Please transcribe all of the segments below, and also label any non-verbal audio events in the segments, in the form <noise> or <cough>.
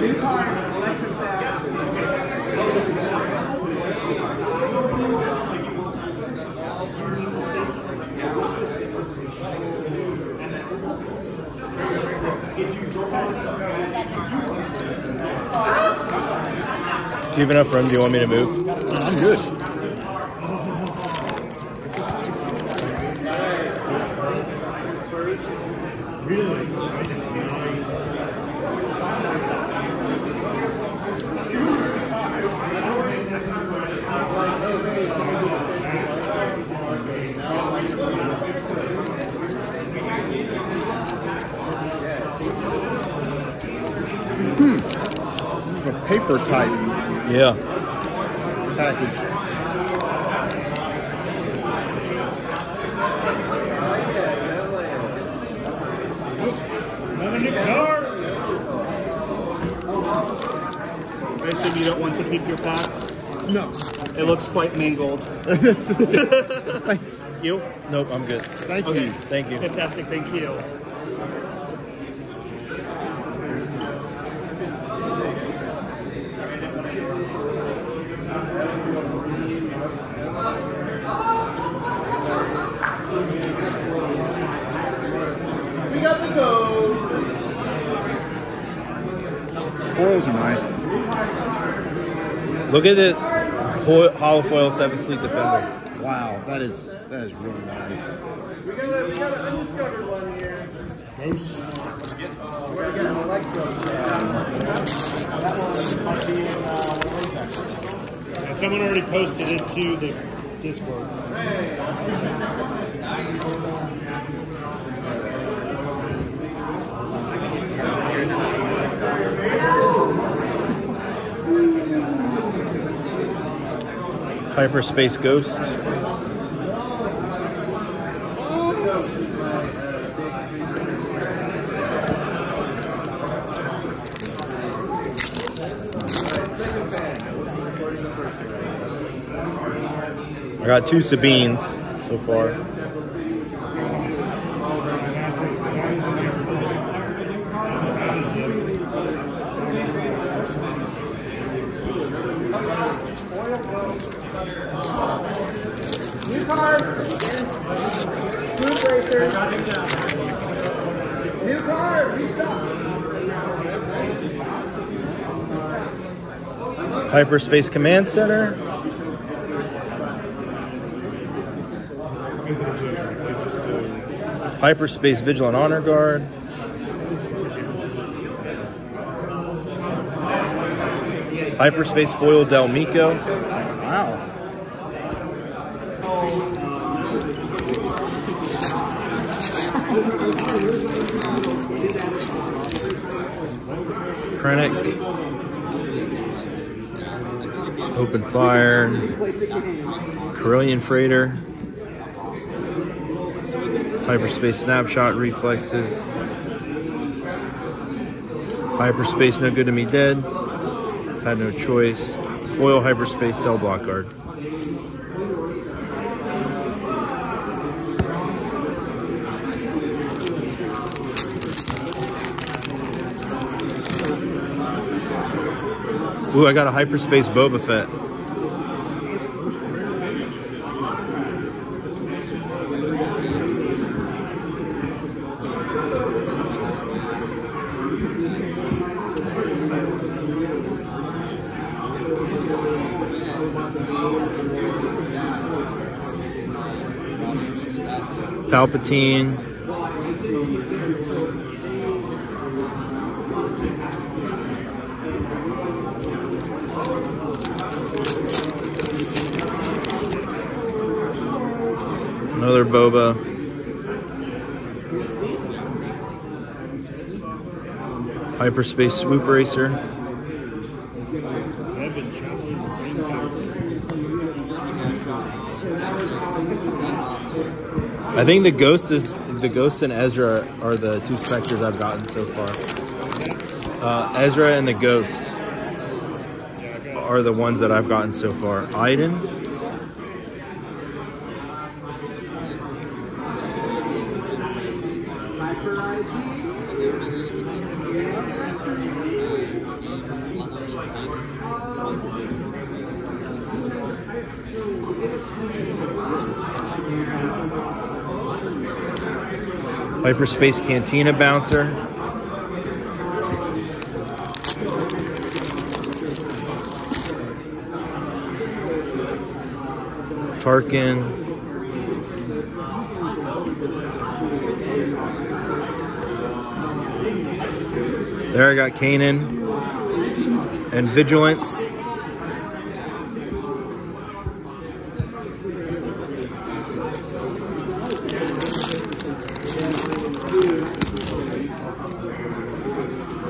Do you have enough room? Do you want me to move? I'm good. Paper type Yeah. package. Another new card. I assume you don't want to keep your packs. No. It looks quite mangled. <laughs> <laughs> you? Nope, I'm good. Thank Okay. you. Thank you. Fantastic. Thank you. Look at the ho- hollow foil seventh fleet defender. Wow, that is that is really nice. Ghost. Yeah, someone already posted it to the Discord. Hyperspace Ghost. I got two Sabines so far. New card. Swoop Racer. New card. Restock. Hyperspace Command Center. Hyperspace Vigilant Honor Guard. Hyperspace Foil Del Meeko. Wow. Krennic. Open Fire. Corellian Freighter. Hyperspace Snapshot Reflexes. Hyperspace No Good to Me Dead. Had no choice. Foil Hyperspace Cell Block Guard. Ooh, I got a Hyperspace Boba Fett. Palpatine. Another Boba. Hyperspace Swoop Racer. I think the ghost is the ghost and Ezra are the two specters I've gotten so far. Uh, Ezra and the ghost are the ones that I've gotten so far. Iden. Hyperspace Cantina Bouncer. Tarkin. There I got Kanan and Vigilance.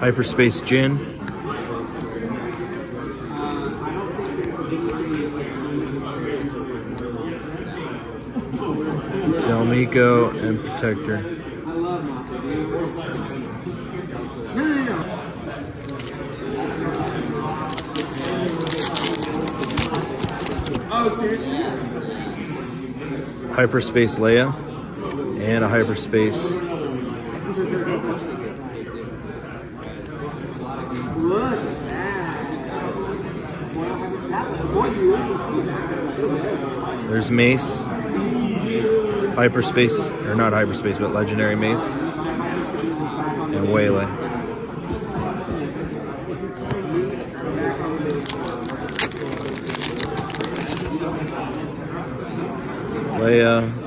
Hyperspace Jyn. Delmico and Protector. Hyperspace Leia and a Hyperspace There's Mace, Hyperspace, or not Hyperspace, but Legendary Mace, and Waylay. Leia.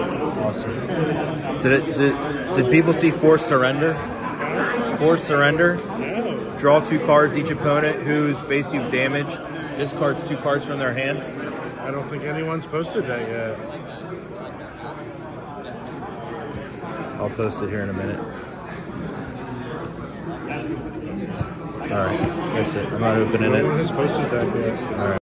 Awesome. Did it? Did, did people see Force Surrender? Force Surrender. Draw two cards. Each opponent whose base you've damaged discards two cards from their hand. I don't think anyone's posted that yet. I'll post it here in a minute. All right, that's it. I'm not opening No it. one has posted that yet. All right.